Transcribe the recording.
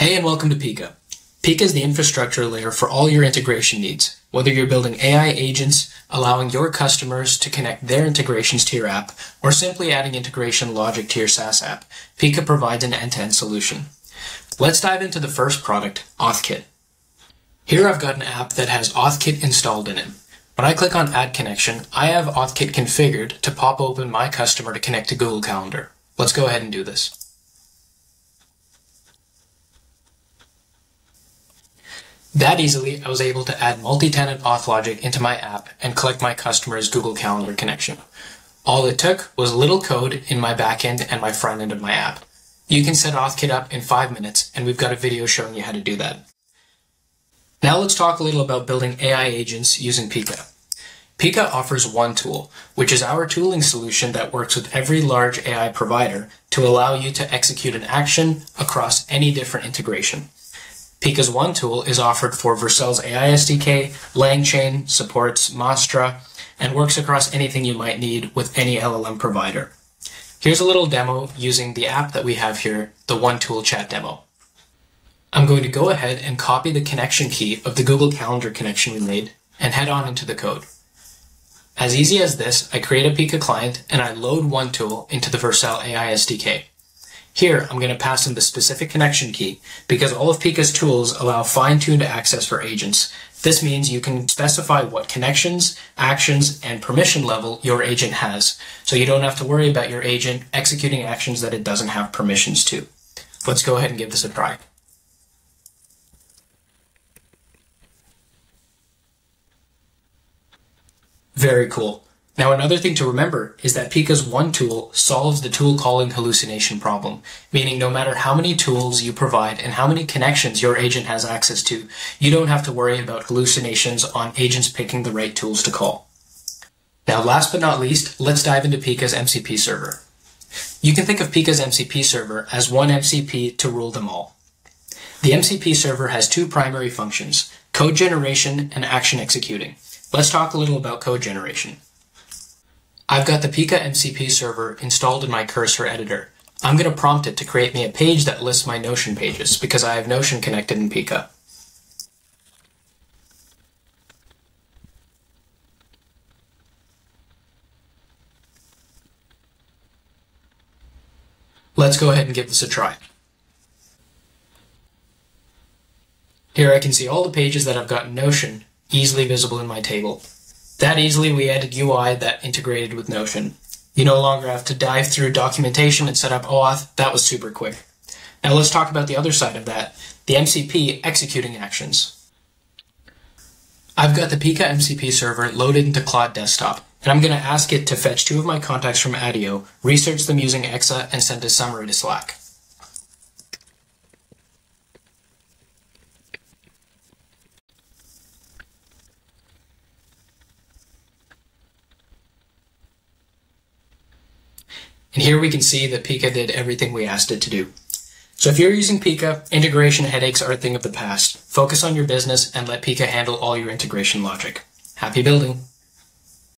Hey and welcome to Pica. Pica is the infrastructure layer for all your integration needs. Whether you're building AI agents, allowing your customers to connect their integrations to your app, or simply adding integration logic to your SaaS app, Pica provides an end-to-end solution. Let's dive into the first product, AuthKit. Here I've got an app that has AuthKit installed in it. When I click on Add Connection, I have AuthKit configured to pop open my customer to connect to Google Calendar. Let's go ahead and do this. That easily, I was able to add multi-tenant auth logic into my app and collect my customer's Google Calendar connection. All it took was a little code in my backend and my front end of my app. You can set AuthKit up in five minutes, and we've got a video showing you how to do that. Now let's talk a little about building AI agents using Pica. Pica offers one tool, which is our tooling solution that works with every large AI provider to allow you to execute an action across any different integration. Pica's One tool is offered for Vercel's AI SDK, LangChain, supports Mastra, and works across anything you might need with any LLM provider. Here's a little demo using the app that we have here, the One Tool Chat demo. I'm going to go ahead and copy the connection key of the Google Calendar connection we made and head on into the code. As easy as this, I create a Pica client and I load One Tool into the Vercel AI SDK. Here, I'm going to pass in the specific connection key because all of Pica's tools allow fine-tuned access for agents. This means you can specify what connections, actions, and permission level your agent has, so you don't have to worry about your agent executing actions that it doesn't have permissions to. Let's go ahead and give this a try. Very cool. Now, another thing to remember is that Pica's one tool solves the tool calling hallucination problem, meaning no matter how many tools you provide and how many connections your agent has access to, you don't have to worry about hallucinations on agents picking the right tools to call. Now, last but not least, let's dive into Pica's MCP server. You can think of Pica's MCP server as one MCP to rule them all. The MCP server has two primary functions, code generation and action executing. Let's talk a little about code generation. I've got the Pica MCP server installed in my cursor editor. I'm going to prompt it to create me a page that lists my Notion pages because I have Notion connected in Pica. Let's go ahead and give this a try. Here I can see all the pages that I've got in Notion easily visible in my table. That easily we added UI that integrated with Notion. You no longer have to dive through documentation and set up OAuth. That was super quick. Now let's talk about the other side of that, the MCP executing actions. I've got the Pica MCP server loaded into Claude Desktop, and I'm going to ask it to fetch two of my contacts from Attio, research them using Exa, and send a summary to Slack. And here we can see that Pica did everything we asked it to do. So if you're using Pica, integration headaches are a thing of the past. Focus on your business and let Pica handle all your integration logic. Happy building!